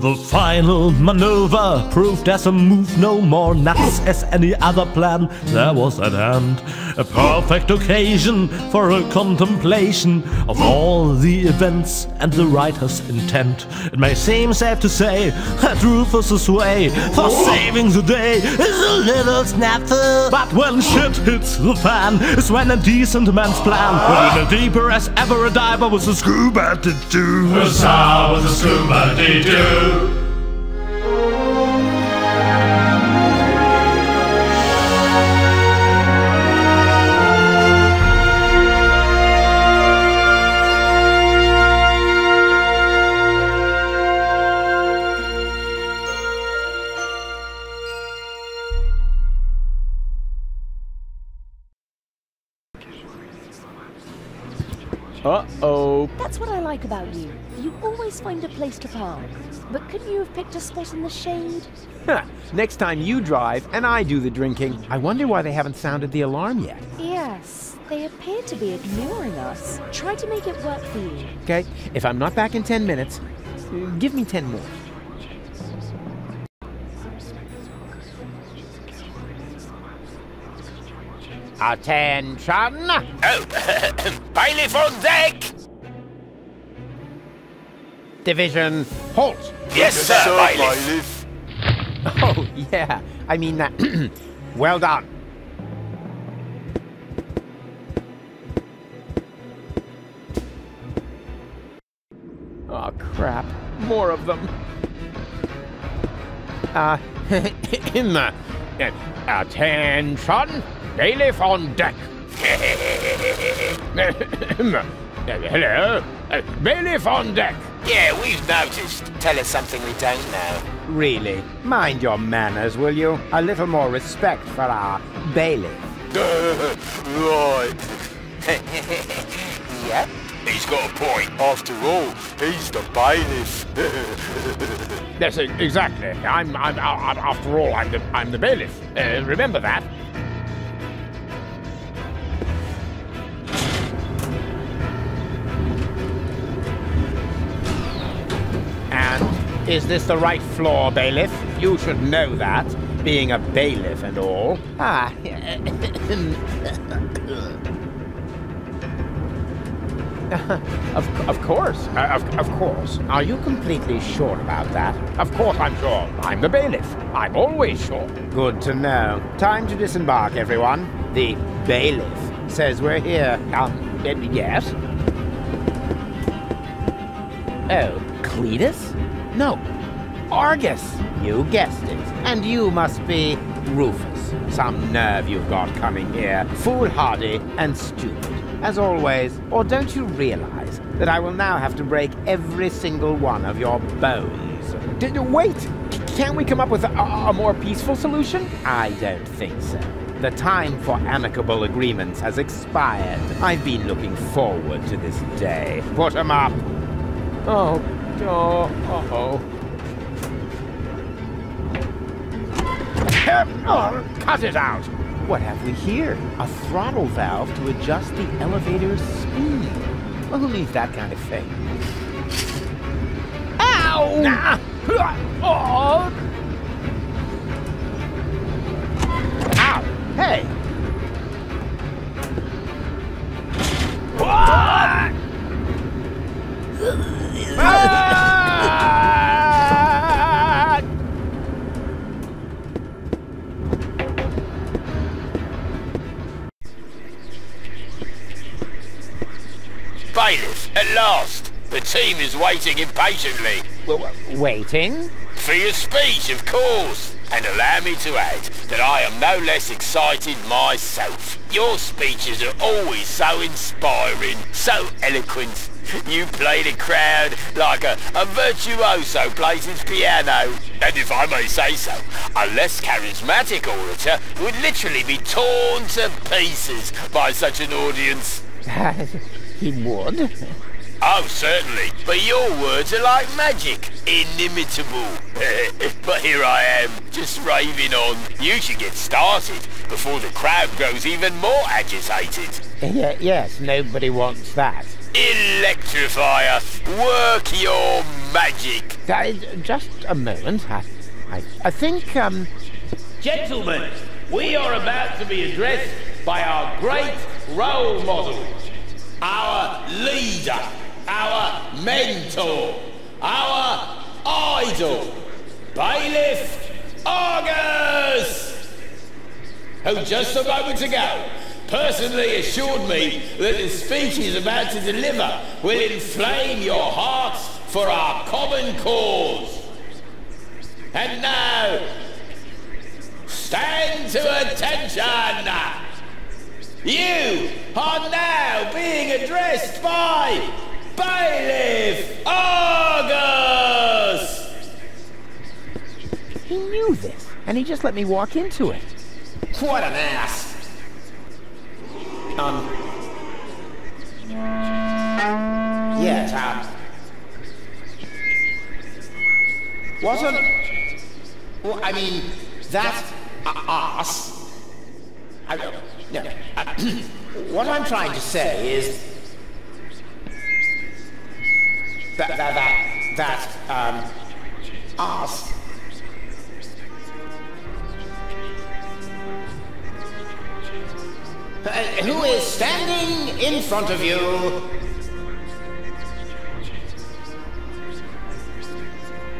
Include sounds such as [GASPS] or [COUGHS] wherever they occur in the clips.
The final maneuver proved as a move no more nuts as any other plan there was at hand. A perfect occasion for a contemplation of all the events and the writer's intent. It may seem safe to say that Rufus's way for saving the day is a little snafu. But when shit hits the fan is when a decent man's plan in a deeper as ever a diver with a scuba to do. Huzzah with a scuba dee doo. Uh-oh. That's what I like about you. You always find a place to park. But couldn't you have picked a spot in the shade? Huh. Next time you drive and I do the drinking. I wonder why they haven't sounded the alarm yet. Yes, they appear to be ignoring us. Try to make it work for you. Okay, if I'm not back in 10 minutes, give me 10 more. Attention! Oh, [COUGHS] bailiff on deck! Division, halt! Yes, sir, bailiff. Oh, yeah, I mean that. [CLEARS THROAT] well done. Oh, crap. More of them. Uh, [LAUGHS] in the... uh, Attention! Bailiff on deck! Hello? Uh, bailiff on deck! Yeah, we've noticed. Tell us something we don't know. Really? Mind your manners, will you? A little more respect for our bailiff. [LAUGHS] right. [LAUGHS] yep. He's got a point. After all, he's the bailiff. [LAUGHS] Yes, exactly. I'm, I'm, I'm after all, I'm the, I'm the bailiff. Uh, remember that. Is this the right floor, bailiff? You should know that, being a bailiff and all. Ah. [LAUGHS] Of, of course, uh, of, of course. Are you completely sure about that? Of course I'm sure. I'm the bailiff. I'm always sure. Good to know. Time to disembark, everyone. The bailiff says we're here. Um, yes? Oh, Cletus? No, Argus. You guessed it. And you must be Rufus. Some nerve you've got coming here. Foolhardy and stupid, as always. Or don't you realize that I will now have to break every single one of your bones? D- wait! C- Can't we come up with a, a more peaceful solution? I don't think so. The time for amicable agreements has expired. I've been looking forward to this day. Put 'em up. Oh, oh, oh. Oh, cut it out! What have we here? A throttle valve to adjust the elevator's speed. Well, who needs that kind of thing? Ow! Oh! Ow! Hey! What? [LAUGHS] [LAUGHS] Bailiff, at last. The team is waiting impatiently. W- uh, waiting? For your speech, of course. And allow me to add that I am no less excited myself. Your speeches are always so inspiring, so eloquent. You play the crowd like a, a virtuoso plays his piano. And if I may say so, a less charismatic orator would literally be torn to pieces by such an audience. [LAUGHS] he would. Oh, certainly. But your words are like magic. Inimitable. [LAUGHS] but here I am, just raving on. You should get started before the crowd grows even more agitated. Yeah, yes, nobody wants that. Electrifier. Work your magic. Uh, just a moment. I, I, I think, um... Gentlemen, we are about to be addressed by our great role model, our leader, our mentor, our idol, Bailiff Argus, who just a moment ago personally assured me that the speech he's about to deliver will inflame your hearts for our common cause. And now, stand to attention! You are now being addressed by Bailiff Argus! He knew this, and he just let me walk into it. What an ass! Yes, um. What an. Well, I mean, that ass. I, no, uh, [CLEARS THROAT] what I'm trying to say is that that that that um ass Uh, who is standing in front of you?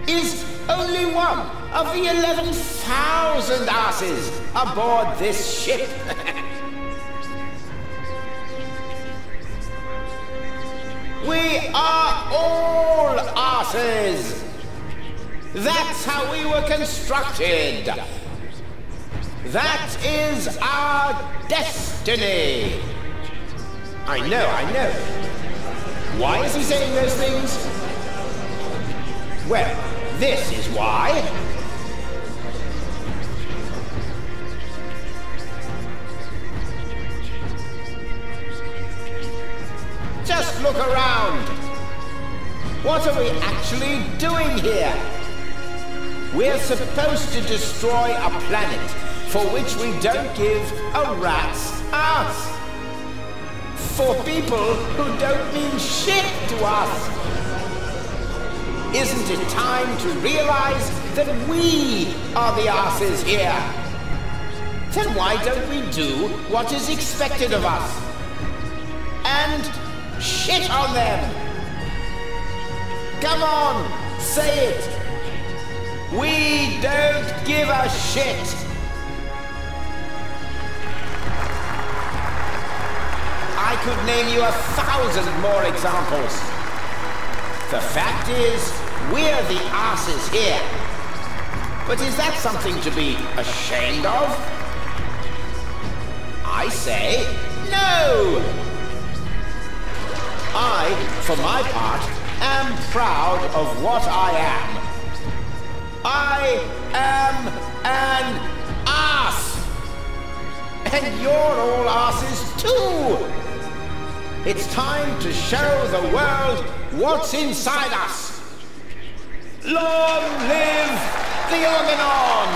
Is only one of the 11,000 asses aboard this ship. [LAUGHS] we are all asses. That's how we were constructed. That is our destiny. I know, I know. Why is he saying those things? Well, this is why. Just look around. What are we actually doing here? We're supposed to destroy a planet for which we don't give a rat's ass. For people who don't mean shit to us. Isn't it time to realize that we are the asses here? Then why don't we do what is expected of us? And shit on them! Come on, say it! We don't give a shit! I could name you a thousand more examples. The fact is, we're the asses here. But is that something to be ashamed of? I say, no! I, for my part, am proud of what I am. I am an ass! And you're all asses too! It's time to show the world what's inside us. Long live the Organon!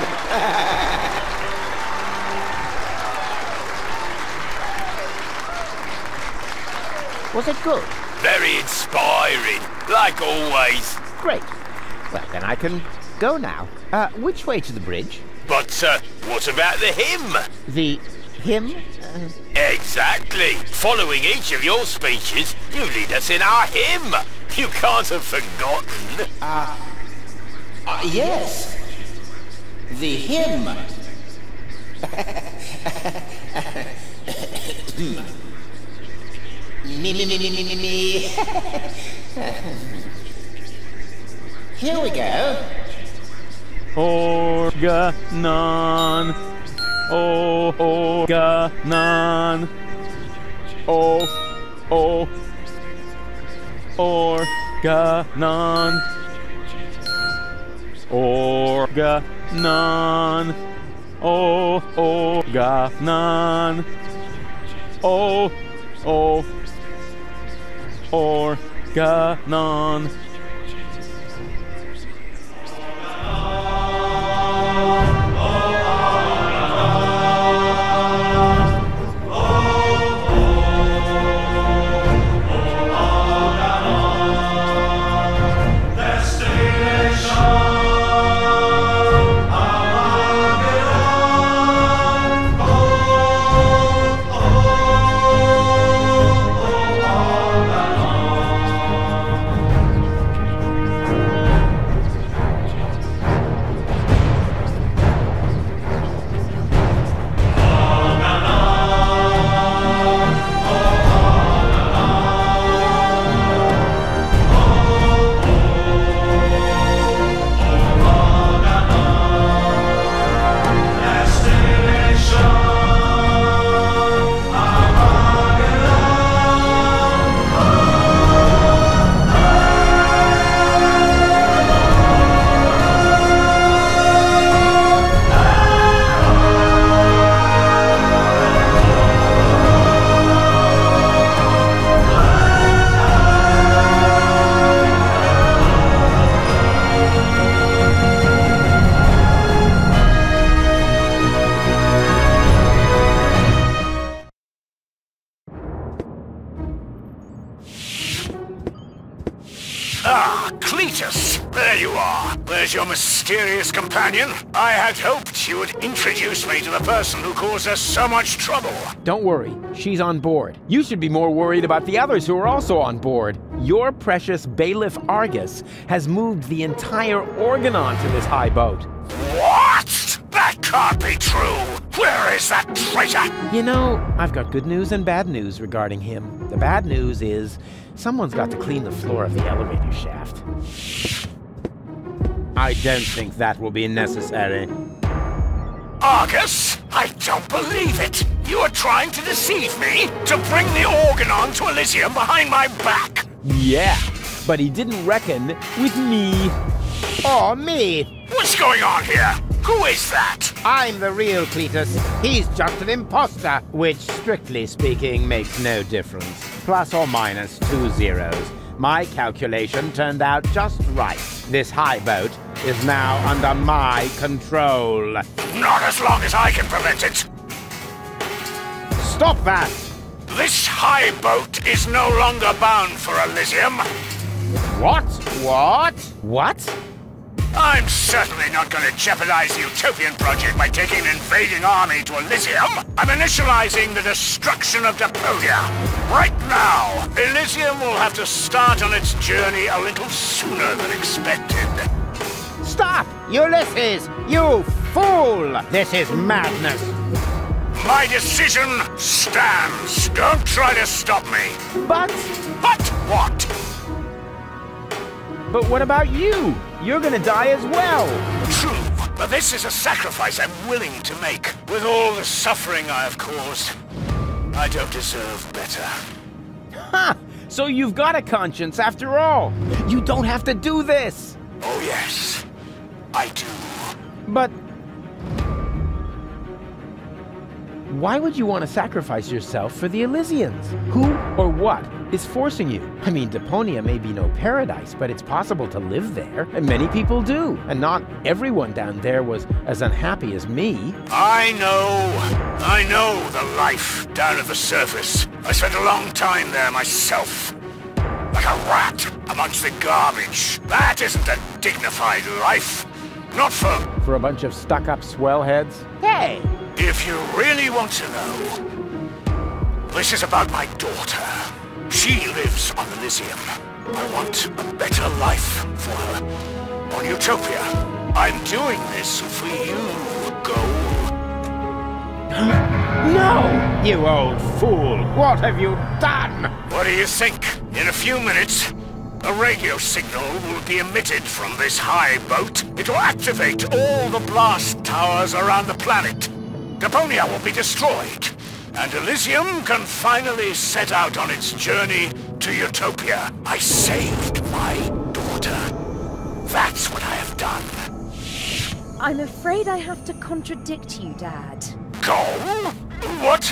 [LAUGHS] Was it good? Very inspiring, like always. Great. Well, then I can go now. Uh, which way to the bridge? But uh, what about the hymn? The hymn? Exactly. Following each of your speeches, you lead us in our hymn. You can't have forgotten. Uh, uh yes. The hymn. [LAUGHS] me, me, me, me, me, me, me. [LAUGHS] Here we go. Organon. Oh, oh, ga, nan. Oh, oh. Organon. Organon. Oh, oh, ga, nan. Oh, oh. Organon. Ah, There you are. Where's your mysterious companion? I had hoped you would introduce me to the person who caused us so much trouble. Don't worry, she's on board. You should be more worried about the others who are also on board. Your precious bailiff Argus has moved the entire Organon to this high boat. What? That can't be true. Where is that traitor? You know, I've got good news and bad news regarding him. The bad news is someone's got to clean the floor of the elevator shaft. I don't think that will be necessary. Argus? I don't believe it. You are trying to deceive me to bring the Organon to Elysium behind my back. Yeah, but he didn't reckon with me. Oh, me! What's going on here? Who is that? I'm the real Cletus. He's just an imposter, which, strictly speaking, makes no difference. Plus or minus two zeros. My calculation turned out just right. This high boat is now under my control. Not as long as I can prevent it. Stop that! This high boat is no longer bound for Elysium. What? What? What? I'm certainly not going to jeopardize the Utopian project by taking an invading army to Elysium. I'm initializing the destruction of Deponia. Right now, Elysium will have to start on its journey a little sooner than expected. Stop! Ulysses! You fool! This is madness! My decision stands. Don't try to stop me. But, But what? but what about you? You're gonna die as well. True, but this is a sacrifice I'm willing to make. With all the suffering I have caused, I don't deserve better. Ha! So you've got a conscience after all. You don't have to do this. Oh yes, I do. But why would you want to sacrifice yourself for the Elysians? Who or what is forcing you? I mean, Deponia may be no paradise, but it's possible to live there, and many people do. And not everyone down there was as unhappy as me. I know. I know the life down at the surface. I spent a long time there myself. Like a rat amongst the garbage. That isn't a dignified life. Not for... For a bunch of stuck-up swellheads? Hey! If you really want to know, this is about my daughter. She lives on Elysium. I want a better life for her. On Utopia. I'm doing this for you, Goal. [GASPS] No! You old fool! What have you done? What do you think? In a few minutes, a radio signal will be emitted from this high boat. It will activate all the blast towers around the planet. Deponia will be destroyed, and Elysium can finally set out on its journey to Utopia. I saved my daughter. That's what I have done. I'm afraid I have to contradict you, Dad. Go? What?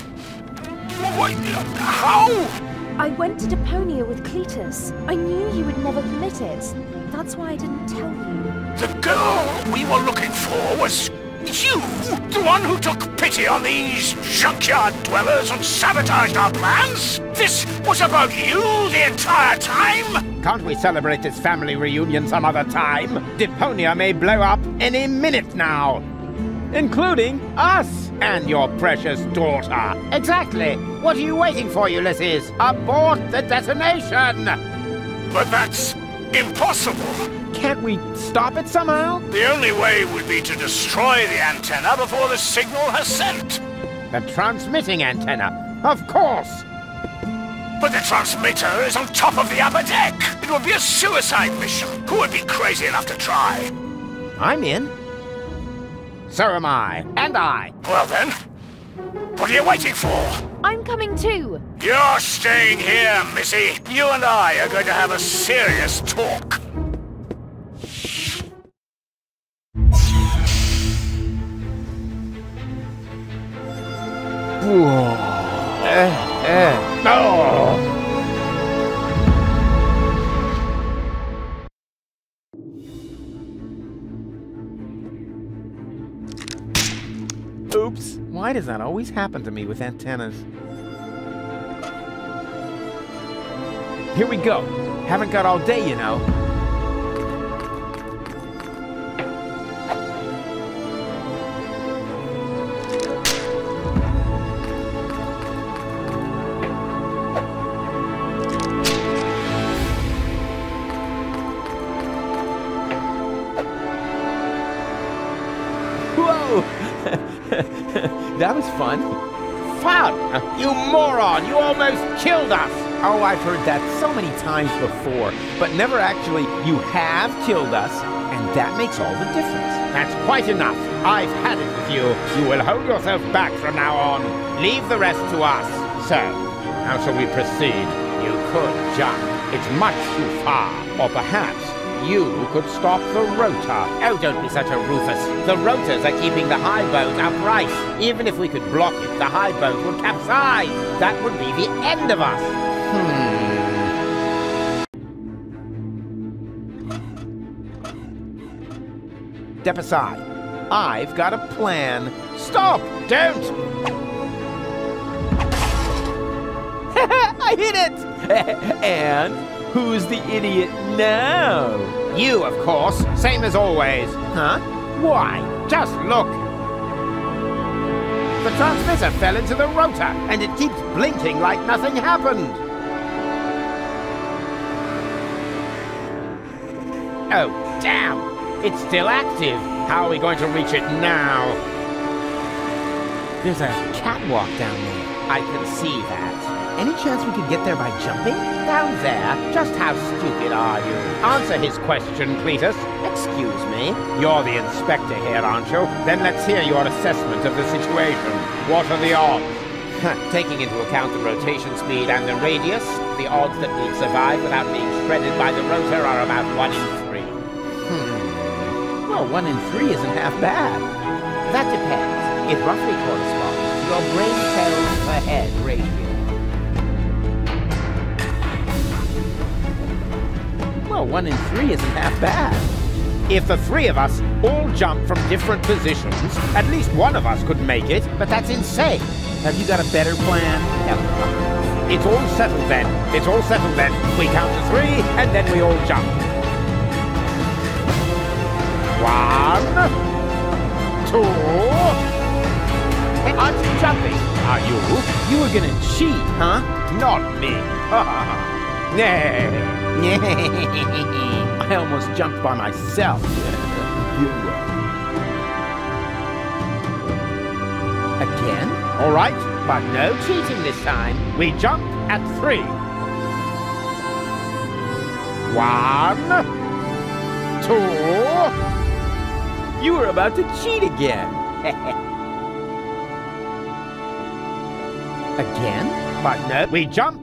What? Uh, how? I went to Deponia with Cletus. I knew you would never permit it. That's why I didn't tell you. The girl we were looking for was you, the one who took pity on these junkyard dwellers and sabotaged our plans? This was about you the entire time? Can't we celebrate this family reunion some other time? Deponia may blow up any minute now. Including us and your precious daughter. Exactly. What are you waiting for, Ulysses? Abort the detonation! But that's impossible. Can't we stop it somehow? The only way would be to destroy the antenna before the signal has sent. The transmitting antenna. Of course! But the transmitter is on top of the upper deck. It would be a suicide mission. Who would be crazy enough to try? I'm in. So am I. And I. Well then, what are you waiting for? I'm coming too. You're staying here, Missy. You and I are going to have a serious talk. Oops. Why does that always happen to me with antennas? Here we go. Haven't got all day, you know. Killed us! Oh, I've heard that so many times before, but never actually, you have killed us, and that makes all the difference. That's quite enough. I've had it with you. You will hold yourself back from now on. Leave the rest to us. So, how shall we proceed? You could jump. It's much too far. Or perhaps you could stop the rotor. Oh, don't be such a Rufus. The rotors are keeping the high boat upright. Even if we could block it, the high boat would capsize. That would be the end of us. Hmm. Step aside. I've got a plan. Stop! Don't! [LAUGHS] I hit it! [LAUGHS] and who's the idiot now? You, of course. Same as always. Huh? Why? Just look. The transmitter fell into the rotor, and it keeps blinking like nothing happened. Oh, damn! It's still active. How are we going to reach it now? There's a catwalk down there. I can see that. Any chance we could get there by jumping? Down there? Just how stupid are you? Answer his question, Cletus. Excuse me. You're the inspector here, aren't you? Then let's hear your assessment of the situation. What are the odds? Taking into account the rotation speed and the radius, the odds that we'd survive without being shredded by the rotor are about one in three. Hmm. Well, one in three isn't half bad. That depends. It roughly corresponds to your brain cells per head ratio. Well, one in three isn't half bad. If the three of us all jump from different positions, at least one of us could make it, but that's insane. Have you got a better plan? No. It's all settled then. It's all settled then. We count to three, and then we all jump. One, two. You jumping? Are you? You were gonna cheat, huh? Not me. [LAUGHS] Nay. [LAUGHS] I almost jumped by myself. Again? All right, but no cheating this time. We jump at three. One, two. You were about to cheat again. [LAUGHS] again? But no, we jump.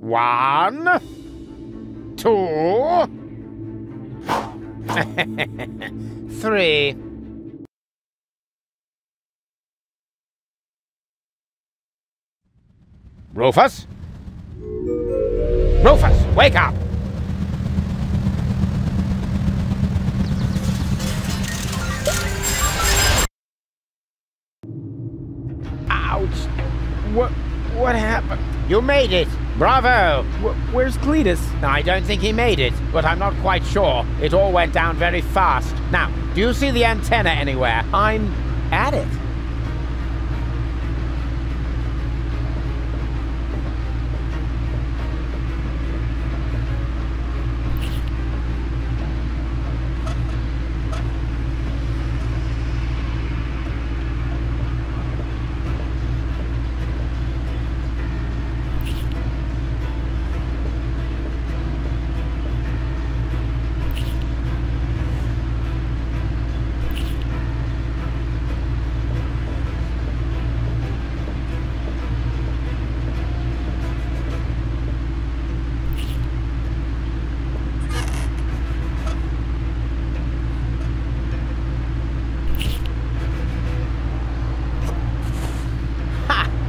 One, two, [LAUGHS] three. Rufus? Rufus, wake up! What? What happened? You made it! Bravo! Wh where's Cletus? I don't think he made it, but I'm not quite sure. It all went down very fast. Now, do you see the antenna anywhere? I'm at it.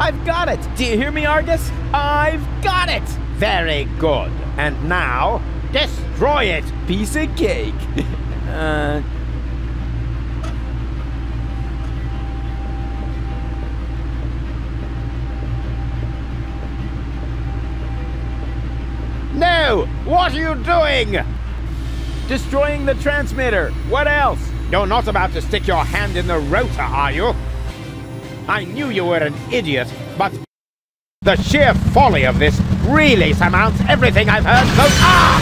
I've got it! Do you hear me, Argus? I've got it! Very good. And now, destroy it! Piece of cake. [LAUGHS] uh, No! What are you doing? destroying the transmitter. What else? You're not about to stick your hand in the rotor, are you? I knew you were an idiot, but the sheer folly of this really surmounts everything I've heard so far!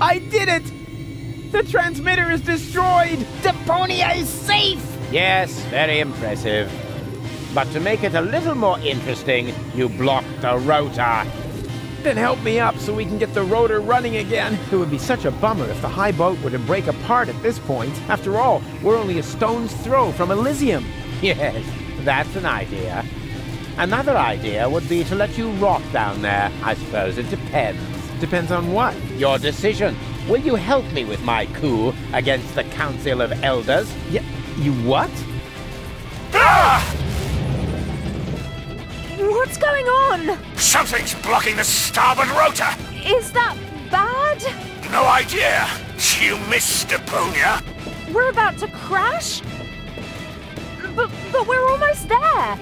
[LAUGHS] I did it! The transmitter is destroyed! Deponia is safe! Yes, very impressive. But to make it a little more interesting, you blocked the rotor. Then help me up so we can get the rotor running again. It would be such a bummer if the high boat were to break apart at this point. After all, we're only a stone's throw from Elysium. [LAUGHS] Yes, that's an idea. Another idea would be to let you rot down there. I suppose it depends. Depends on what? Your decision. Will you help me with my coup against the Council of Elders? Yeah, you what? Ah! What's going on? Something's blocking the starboard rotor! Is that bad? No idea. You missed Deponia. We're about to crash? But, but we're almost there.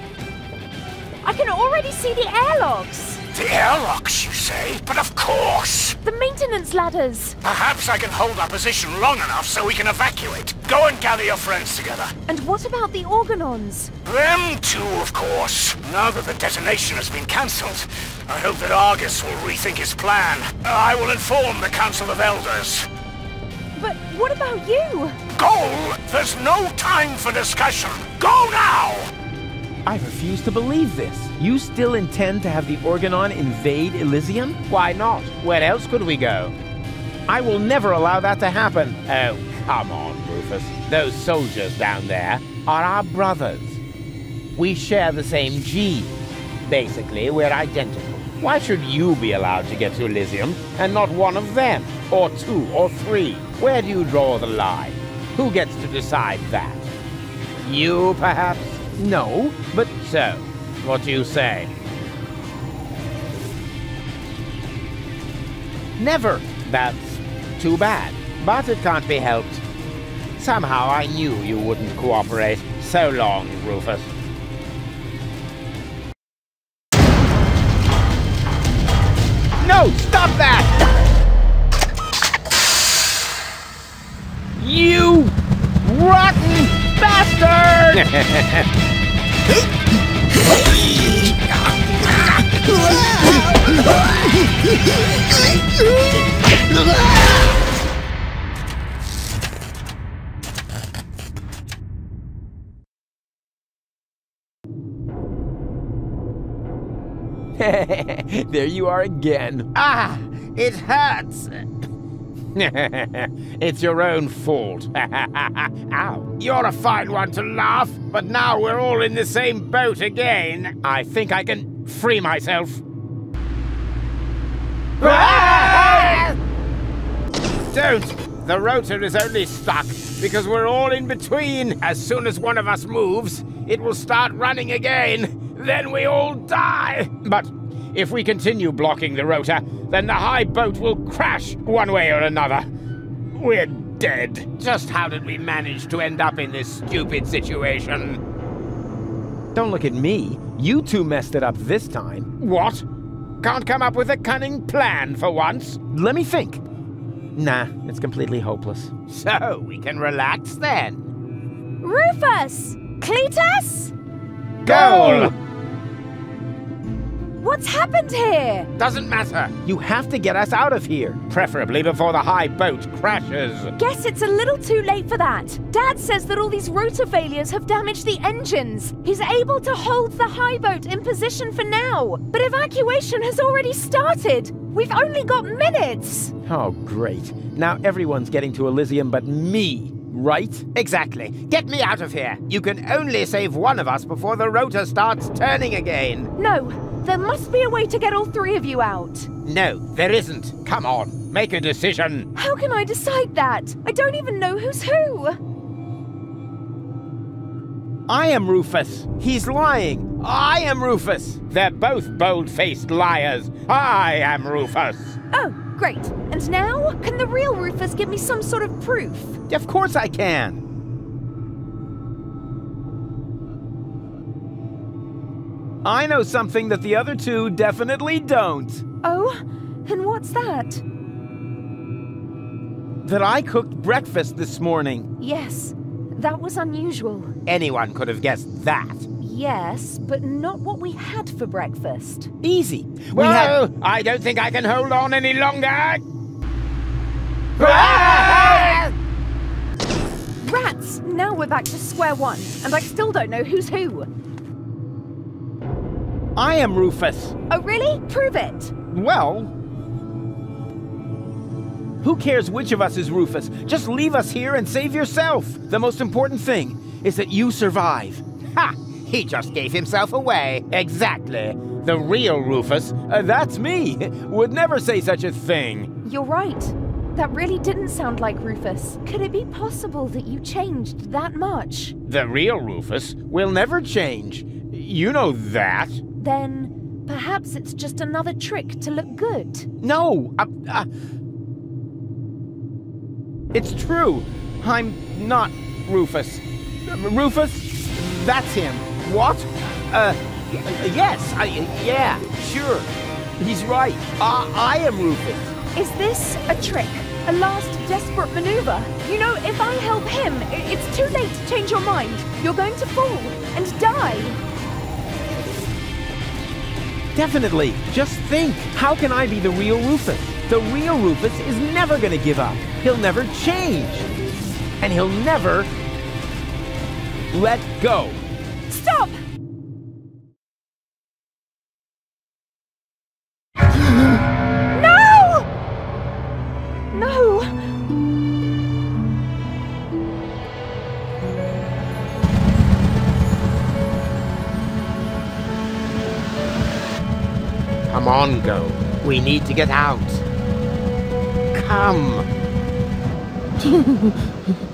I can already see the airlocks. The airlocks, you say? But of course! The maintenance ladders. Perhaps I can hold our position long enough so we can evacuate. Go and gather your friends together. And what about the organons? Them too, of course. Now that the detonation has been cancelled, I hope that Argus will rethink his plan. I will inform the Council of Elders. But what about you? Go! There's no time for discussion. Go now! I refuse to believe this. You still intend to have the Organon invade Elysium? Why not? Where else could we go? I will never allow that to happen. Oh, come on, Rufus. Those soldiers down there are our brothers. We share the same gene. Basically, we're identical. Why should you be allowed to get to Elysium and not one of them? Or two, or three? Where do you draw the line? Who gets to decide that? You, perhaps? No, but So, what do you say? never. That's too bad, but it can't be helped. Somehow I knew you wouldn't cooperate. So long, Rufus. No, stop that! You rotten bastard! [LAUGHS] [LAUGHS] there you are again. Ah, it hurts. [LAUGHS] it's your own fault. [LAUGHS] Ow. You're a fine one to laugh, but now we're all in the same boat again. I think I can free myself. [LAUGHS] Don't! The rotor is only stuck because we're all in between. As soon as one of us moves, it will start running again. Then we all die. But if we continue blocking the rotor, then the high boat will crash one way or another. We're dead. Just how did we manage to end up in this stupid situation? Don't look at me. You two messed it up this time. What? Can't come up with a cunning plan for once? Let me think. Nah, it's completely hopeless. So we can relax then. Rufus! Cletus? Goal! What's happened here? Doesn't matter. You have to get us out of here. Preferably before the high boat crashes. Guess it's a little too late for that. Dad says that all these rotor failures have damaged the engines. He's able to hold the high boat in position for now, but evacuation has already started. We've only got minutes. Oh, great. Now everyone's getting to Elysium but me, right? Exactly. Get me out of here. You can only save one of us before the rotor starts turning again. No, there must be a way to get all three of you out. No, there isn't. Come on, make a decision. How can I decide that? I don't even know who's who. I am Rufus. He's lying. I am Rufus. They're both bold-faced liars. I am Rufus. Oh, great. And now, can the real Rufus give me some sort of proof? Of course I can. I know something that the other two definitely don't. Oh, and what's that? That I cooked breakfast this morning. Yes, that was unusual. Anyone could have guessed that. Yes, but not what we had for breakfast. Easy. We Well, had. I don't think I can hold on any longer. Ah! Rats! Now we're back to square one, and I still don't know who's who. I am Rufus. Oh, really? Prove it. Well, who cares which of us is Rufus? Just leave us here and save yourself. The most important thing is that you survive. Ha! He just gave himself away. Exactly. The real Rufus. Uh, that's me. [LAUGHS] Would never say such a thing. You're right. That really didn't sound like Rufus. Could it be possible that you changed that much? The real Rufus will never change. You know that. Then perhaps it's just another trick to look good. No, uh, uh, it's true. I'm not Rufus. Rufus, that's him. What? Uh, yes, I, yeah, sure. He's right. I, I am Rufus. Is this a trick? A last desperate maneuver? You know, if I help him, it's too late to change your mind. You're going to fall and die. Definitely. Just think. How can I be the real Rufus? The real Rufus is never going to give up. He'll never change. And he'll never let go. Stop! On, Go. We need to get out. Come. [LAUGHS]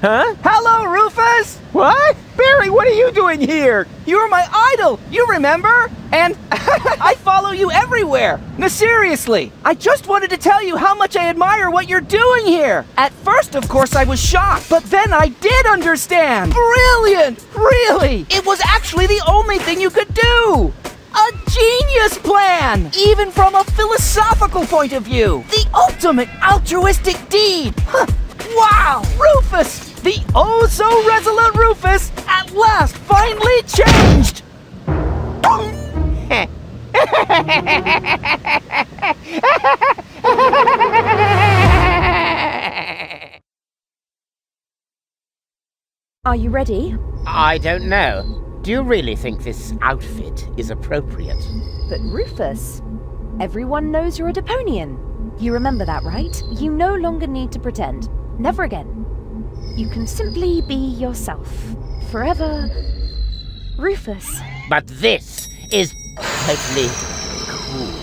Huh? Hello, Rufus! What? Barry, what are you doing here? You're my idol, you remember? And [LAUGHS] I follow you everywhere. No, seriously, I just wanted to tell you how much I admire what you're doing here. At first, of course, I was shocked, but then I did understand. Brilliant! Really! It was actually the only thing you could do. A genius plan! Even from a philosophical point of view. The ultimate altruistic deed. Huh. Wow, Rufus! The oh so resolute Rufus at last finally changed! [LAUGHS] Are you ready? I don't know. Do you really think this outfit is appropriate? But Rufus, everyone knows you're a Deponian. You remember that, right? You no longer need to pretend. Never again. You can simply be yourself. Forever. Rufus. But this is totally cool.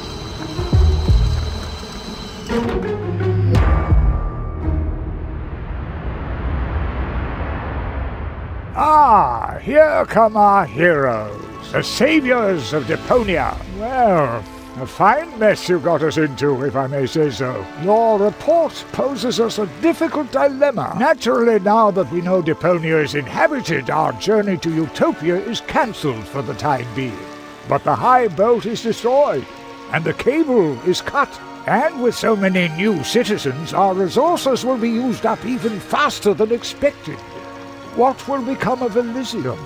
Ah, here come our heroes, the saviors of Deponia. Well, a fine mess you got us into, if I may say so. Your report poses us a difficult dilemma. Naturally, now that we know Deponia is inhabited, our journey to Utopia is cancelled for the time being. But the high boat is destroyed, and the cable is cut. And with so many new citizens, our resources will be used up even faster than expected. What will become of Elysium?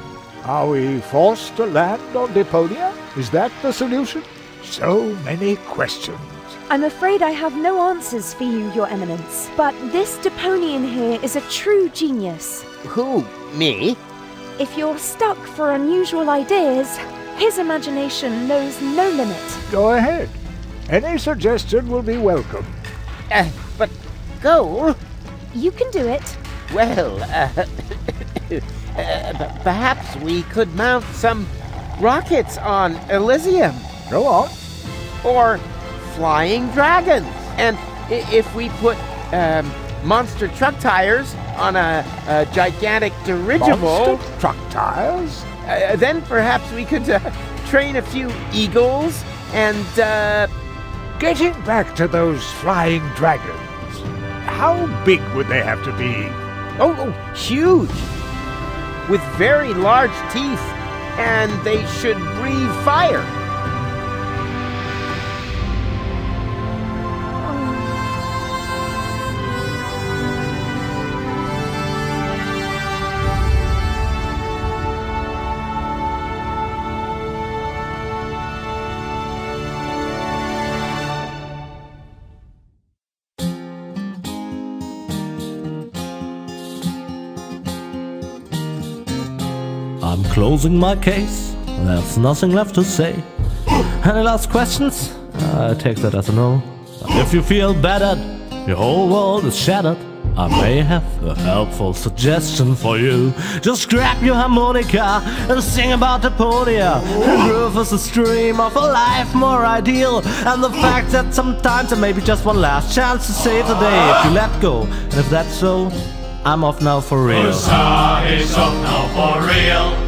Are we forced to land on Deponia? Is that the solution? So many questions. I'm afraid I have no answers for you, Your Eminence. But this Deponian here is a true genius. Who? Me? If you're stuck for unusual ideas, his imagination knows no limit. Go ahead. Any suggestion will be welcome. Uh, but go. You can do it. Well, uh, uh, perhaps we could mount some rockets on Elysium. Go on. Or flying dragons. And if we put um, monster truck tires on a, a gigantic dirigible, Monster truck tires? uh, then perhaps we could uh, train a few eagles and uh, Getting back to those flying dragons, how big would they have to be? Oh, oh, huge! With very large teeth, and they should breathe fire. Closing my case. There's nothing left to say. Any last questions? I take that as a no. If you feel battered, your whole world is shattered. I may have a helpful suggestion for you. Just grab your harmonica and sing about Deponia. Rufus is dream of a life more ideal. And the fact that sometimes there may be just one last chance to save the day if you let go. And if that's so, I'm off now for real. Huzzah is off now for real.